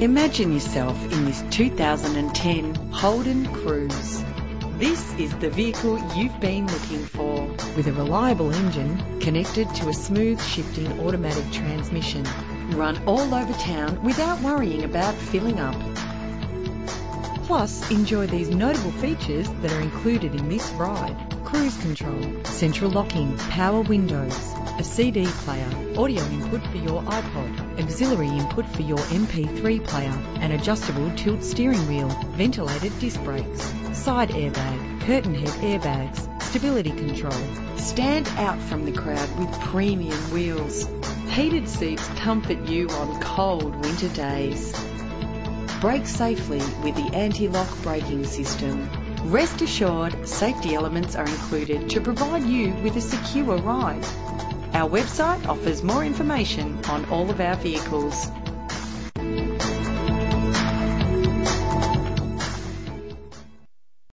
Imagine yourself in this 2010 Holden Cruze. This is the vehicle you've been looking for. With a reliable engine connected to a smooth shifting automatic transmission. Run all over town without worrying about filling up. Plus, enjoy these notable features that are included in this ride. Cruise control, central locking, power windows, a CD player, audio input for your iPod, auxiliary input for your MP3 player, an adjustable tilt steering wheel, ventilated disc brakes, side airbag, curtain head airbags, stability control. Stand out from the crowd with premium wheels. Heated seats comfort you on cold winter days. Brake safely with the anti-lock braking system. Rest assured, safety elements are included to provide you with a secure ride. Our website offers more information on all of our vehicles.